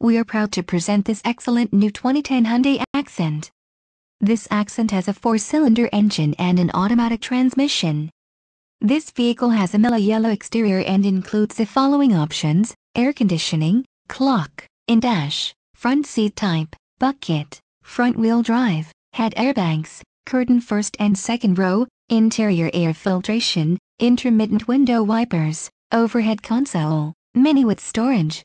we are proud to present this excellent new 2010 Hyundai Accent. This Accent has a four-cylinder engine and an automatic transmission. This vehicle has a mellow yellow exterior and includes the following options, air conditioning, clock, in-dash, front seat type, bucket, front-wheel drive, head airbags, curtain first and second row, interior air filtration, intermittent window wipers, overhead console, mini with storage.